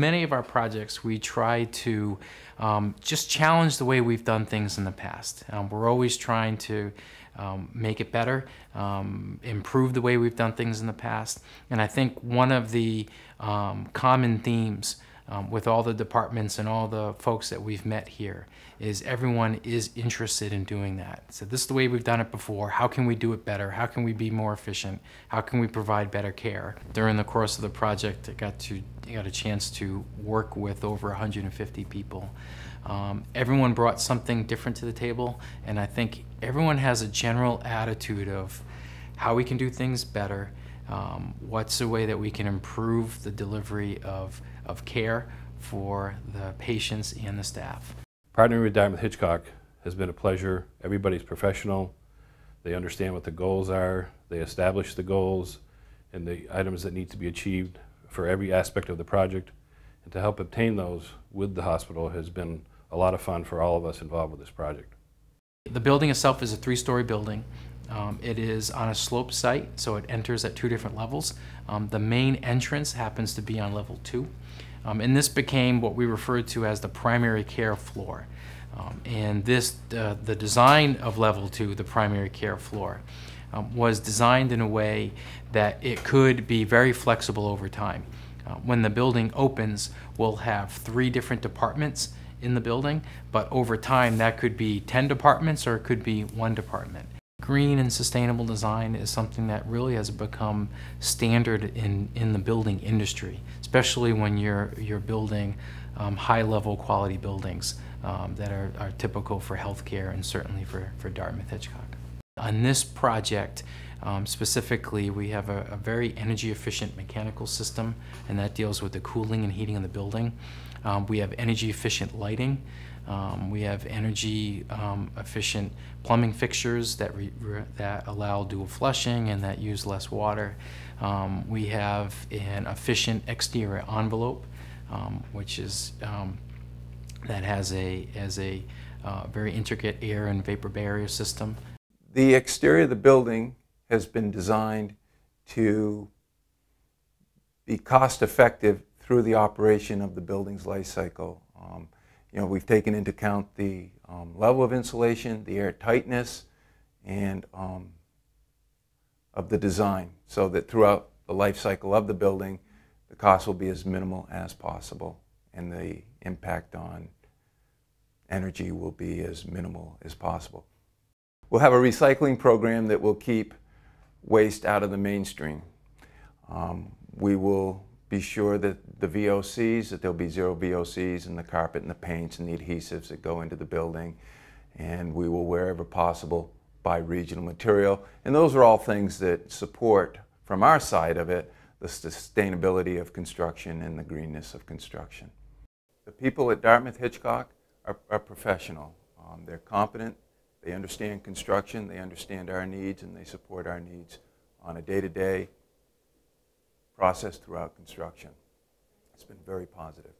many of our projects, we try to um, just challenge the way we've done things in the past. Um, we're always trying to um, make it better, um, improve the way we've done things in the past. And I think one of the um, common themes um, with all the departments and all the folks that we've met here is everyone is interested in doing that. So this is the way we've done it before. How can we do it better? How can we be more efficient? How can we provide better care? During the course of the project, I got to I got a chance to work with over 150 people. Um, everyone brought something different to the table, and I think everyone has a general attitude of how we can do things better, um, what's the way that we can improve the delivery of, of care for the patients and the staff. Partnering with Dartmouth Hitchcock has been a pleasure. Everybody's professional. They understand what the goals are. They establish the goals and the items that need to be achieved for every aspect of the project. And to help obtain those with the hospital has been a lot of fun for all of us involved with this project. The building itself is a three-story building. Um, it is on a slope site, so it enters at two different levels. Um, the main entrance happens to be on level two. Um, and this became what we referred to as the primary care floor. Um, and this, uh, the design of level two, the primary care floor, um, was designed in a way that it could be very flexible over time. Uh, when the building opens, we'll have three different departments in the building, but over time that could be 10 departments or it could be one department. Green and sustainable design is something that really has become standard in, in the building industry, especially when you're, you're building um, high-level quality buildings um, that are, are typical for healthcare and certainly for, for Dartmouth Hitchcock. On this project, um, specifically, we have a, a, very energy efficient mechanical system, and that deals with the cooling and heating of the building. Um, we have energy efficient lighting. Um, we have energy um, efficient plumbing fixtures that, that allow dual flushing and that use less water. Um, we have an efficient exterior envelope, um, which is that has a, has a uh, very intricate air and vapor barrier system. The exterior of the building has been designed to be cost effective through the operation of the building's life cycle. Um, you know, we've taken into account the um, level of insulation, the air tightness, and um, of the design so that throughout the life cycle of the building, the cost will be as minimal as possible and the impact on energy will be as minimal as possible. We'll have a recycling program that will keep waste out of the mainstream. Um, we will be sure that the VOCs, that there'll be zero VOCs in the carpet and the paints and the adhesives that go into the building. And we will, wherever possible, buy regional material. And those are all things that support, from our side of it, the sustainability of construction and the greenness of construction. The people at Dartmouth Hitchcock are, are professional. Um, they're competent, they understand construction, they understand our needs, and they support our needs on a day-to-day process throughout construction. It's been very positive.